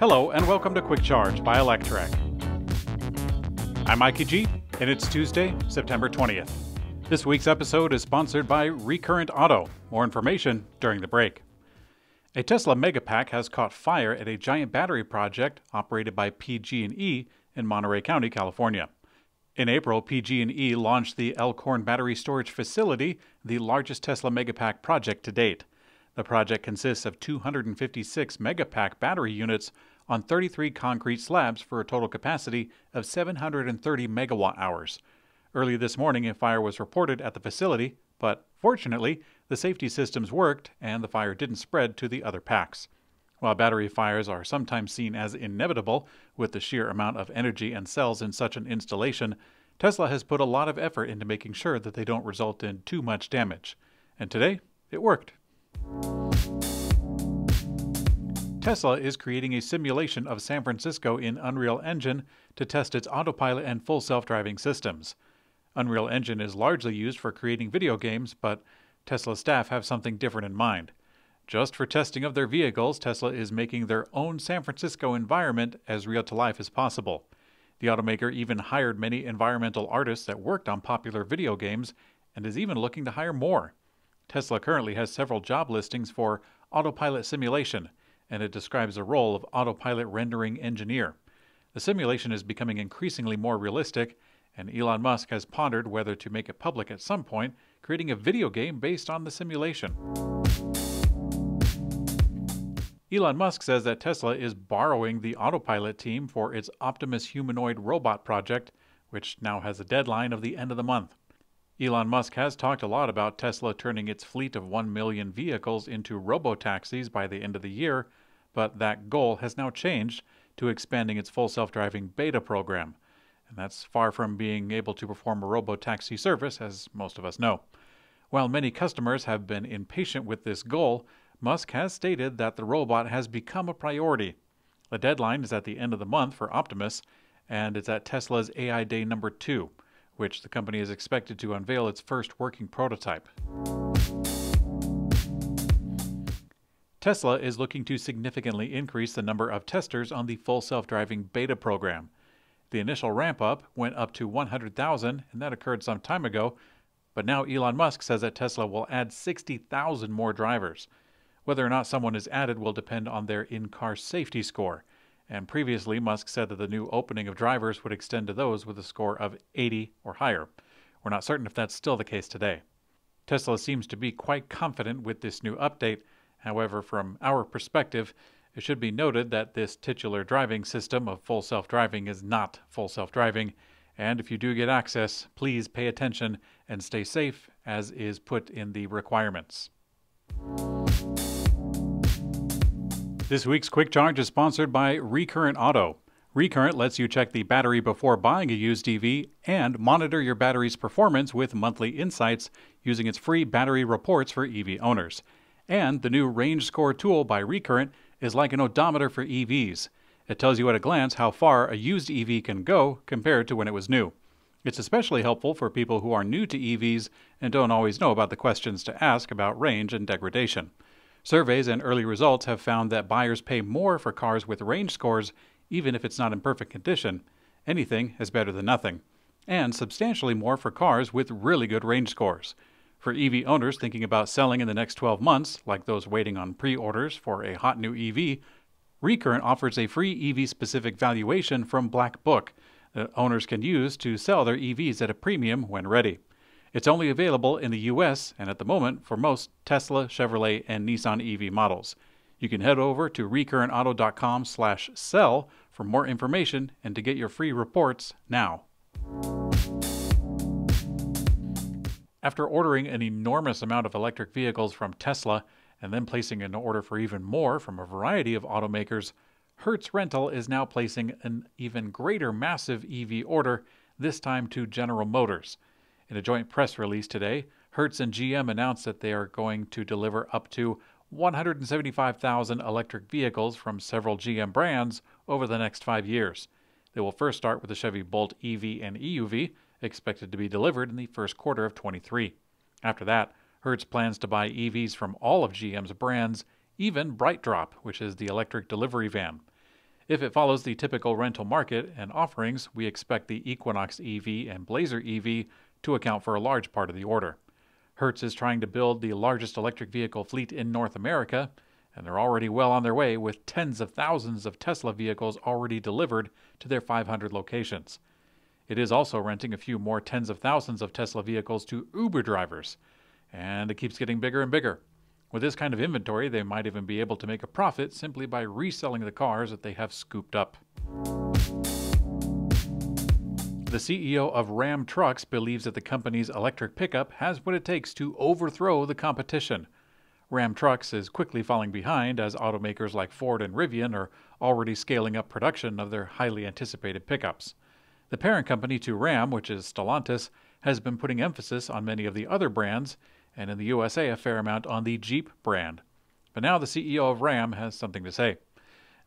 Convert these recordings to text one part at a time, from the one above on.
Hello, and welcome to Quick Charge by Electrek. I'm Mikey G, and it's Tuesday, September 20th. This week's episode is sponsored by Recurrent Auto. More information during the break. A Tesla Megapack has caught fire at a giant battery project operated by PG&E in Monterey County, California. In April, PG&E launched the Elkhorn Battery Storage Facility, the largest Tesla Megapack project to date. The project consists of 256 Megapack battery units on 33 concrete slabs for a total capacity of 730 megawatt hours. Early this morning, a fire was reported at the facility, but fortunately, the safety systems worked and the fire didn't spread to the other packs. While battery fires are sometimes seen as inevitable with the sheer amount of energy and cells in such an installation, Tesla has put a lot of effort into making sure that they don't result in too much damage. And today, it worked. Tesla is creating a simulation of San Francisco in Unreal Engine to test its autopilot and full self driving systems. Unreal Engine is largely used for creating video games, but Tesla staff have something different in mind. Just for testing of their vehicles, Tesla is making their own San Francisco environment as real to life as possible. The automaker even hired many environmental artists that worked on popular video games and is even looking to hire more. Tesla currently has several job listings for autopilot simulation, and it describes the role of autopilot rendering engineer. The simulation is becoming increasingly more realistic, and Elon Musk has pondered whether to make it public at some point, creating a video game based on the simulation. Elon Musk says that Tesla is borrowing the autopilot team for its Optimus humanoid robot project, which now has a deadline of the end of the month. Elon Musk has talked a lot about Tesla turning its fleet of 1 million vehicles into robo-taxis by the end of the year, but that goal has now changed to expanding its full self-driving beta program and that's far from being able to perform a robo-taxi service, as most of us know. While many customers have been impatient with this goal, Musk has stated that the robot has become a priority. The deadline is at the end of the month for Optimus, and it's at Tesla's AI Day number 2, which the company is expected to unveil its first working prototype. Tesla is looking to significantly increase the number of testers on the full self driving beta program. The initial ramp up went up to 100,000, and that occurred some time ago, but now Elon Musk says that Tesla will add 60,000 more drivers. Whether or not someone is added will depend on their in car safety score. And previously, Musk said that the new opening of drivers would extend to those with a score of 80 or higher. We're not certain if that's still the case today. Tesla seems to be quite confident with this new update. However, from our perspective, it should be noted that this titular driving system of full self driving is not full self driving, and if you do get access, please pay attention and stay safe as is put in the requirements. This week's Quick Charge is sponsored by Recurrent Auto. Recurrent lets you check the battery before buying a used EV and monitor your battery's performance with monthly insights using its free battery reports for EV owners. And the new Range Score tool by Recurrent is like an odometer for EVs. It tells you at a glance how far a used EV can go compared to when it was new. It's especially helpful for people who are new to EVs and don't always know about the questions to ask about range and degradation. Surveys and early results have found that buyers pay more for cars with range scores, even if it's not in perfect condition. Anything is better than nothing. And substantially more for cars with really good range scores. For EV owners thinking about selling in the next 12 months, like those waiting on pre orders for a hot new EV, Recurrent offers a free EV specific valuation from Black Book that owners can use to sell their EVs at a premium when ready. It's only available in the US and at the moment for most Tesla, Chevrolet, and Nissan EV models. You can head over to recurrentauto.com/sell for more information and to get your free reports now. After ordering an enormous amount of electric vehicles from Tesla and then placing an order for even more from a variety of automakers, Hertz Rental is now placing an even greater massive EV order, this time to General Motors. In a joint press release today, Hertz and GM announced that they are going to deliver up to 175,000 electric vehicles from several GM brands over the next five years. They will first start with the Chevy Bolt EV and EUV, expected to be delivered in the first quarter of 23. After that, Hertz plans to buy EVs from all of GM's brands, even BrightDrop, which is the electric delivery van. If it follows the typical rental market and offerings, we expect the Equinox EV and Blazer EV to account for a large part of the order. Hertz is trying to build the largest electric vehicle fleet in North America, and they're already well on their way with tens of thousands of Tesla vehicles already delivered to their 500 locations. It is also renting a few more tens of thousands of Tesla vehicles to Uber drivers, and it keeps getting bigger and bigger. With this kind of inventory, they might even be able to make a profit simply by reselling the cars that they have scooped up. The CEO of Ram Trucks believes that the company's electric pickup has what it takes to overthrow the competition. Ram Trucks is quickly falling behind as automakers like Ford and Rivian are already scaling up production of their highly anticipated pickups. The parent company to Ram, which is Stellantis, has been putting emphasis on many of the other brands, and in the USA a fair amount on the Jeep brand. But now the CEO of Ram has something to say.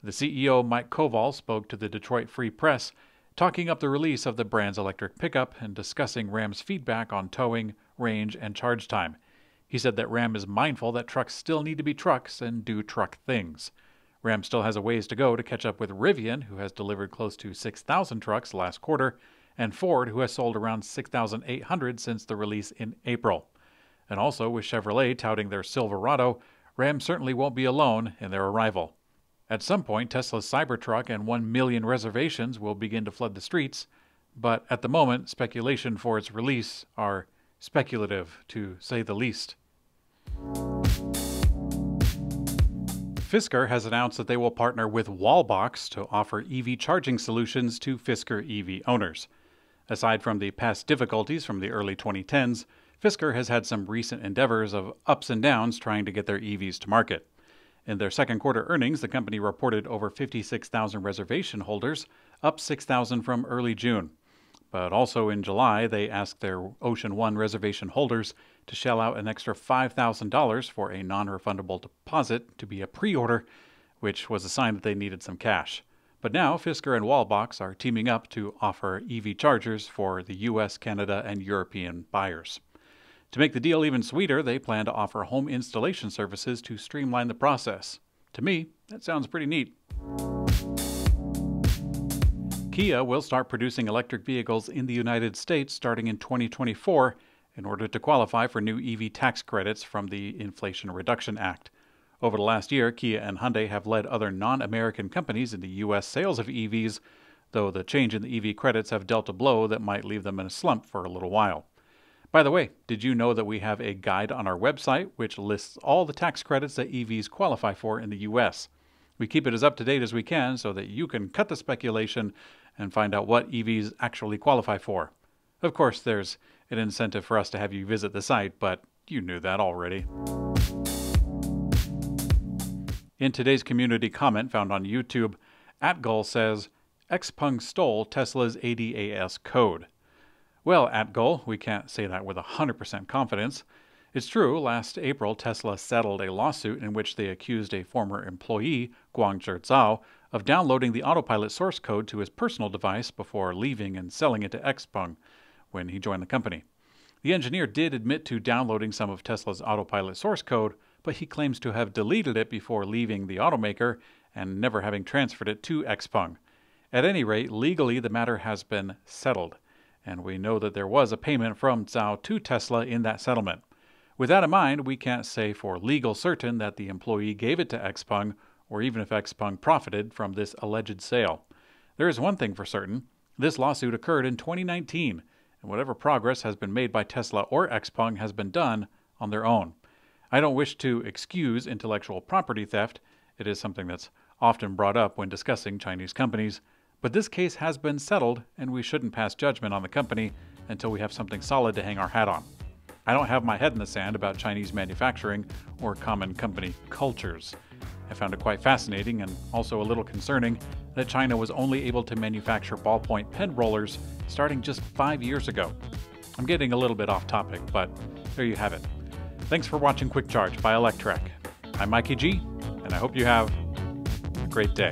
The CEO, Mike Koval, spoke to the Detroit Free Press, talking up the release of the brand's electric pickup and discussing Ram's feedback on towing, range, and charge time. He said that Ram is mindful that trucks still need to be trucks and do truck things. Ram still has a ways to go to catch up with Rivian, who has delivered close to 6,000 trucks last quarter, and Ford, who has sold around 6,800 since the release in April. And also, with Chevrolet touting their Silverado, Ram certainly won't be alone in their arrival. At some point, Tesla's Cybertruck and 1 million reservations will begin to flood the streets, but at the moment, speculation for its release are speculative, to say the least. Fisker has announced that they will partner with Wallbox to offer EV charging solutions to Fisker EV owners. Aside from the past difficulties from the early 2010s, Fisker has had some recent endeavors of ups and downs trying to get their EVs to market. In their second quarter earnings, the company reported over 56,000 reservation holders, up 6,000 from early June. But also in July, they asked their Ocean One reservation holders to shell out an extra $5,000 for a non refundable deposit to be a pre order, which was a sign that they needed some cash. But now, Fisker and Wallbox are teaming up to offer EV chargers for the US, Canada, and European buyers. To make the deal even sweeter, they plan to offer home installation services to streamline the process. To me, that sounds pretty neat. Kia will start producing electric vehicles in the United States starting in 2024 in order to qualify for new EV tax credits from the Inflation Reduction Act. Over the last year, Kia and Hyundai have led other non American companies in the U.S. sales of EVs, though the change in the EV credits have dealt a blow that might leave them in a slump for a little while. By the way, did you know that we have a guide on our website which lists all the tax credits that EVs qualify for in the US? We keep it as up to date as we can so that you can cut the speculation and find out what EVs actually qualify for. Of course, there's an incentive for us to have you visit the site, but you knew that already. In today's community comment found on YouTube, Atgull says, Xpeng stole Tesla's ADAS code. Well, Atgull, we can't say that with 100% confidence. It's true, last April, Tesla settled a lawsuit in which they accused a former employee, Guangzhi Zhao, of downloading the autopilot source code to his personal device before leaving and selling it to Xpeng when he joined the company. The engineer did admit to downloading some of Tesla's autopilot source code, but he claims to have deleted it before leaving the automaker and never having transferred it to Xpeng. At any rate, legally the matter has been settled and we know that there was a payment from Zhao to Tesla in that settlement. With that in mind, we can't say for legal certain that the employee gave it to Xpeng, or even if Xpeng profited from this alleged sale. There is one thing for certain this lawsuit occurred in 2019, and whatever progress has been made by Tesla or Xpeng has been done on their own. I don't wish to excuse intellectual property theft, it is something that's often brought up when discussing Chinese companies. But this case has been settled, and we shouldn't pass judgment on the company until we have something solid to hang our hat on. I don't have my head in the sand about Chinese manufacturing or common company cultures. I found it quite fascinating and also a little concerning that China was only able to manufacture ballpoint pen rollers starting just five years ago. I'm getting a little bit off topic, but there you have it. Thanks for watching Quick Charge by Electrek. I'm Mikey G, and I hope you have a great day.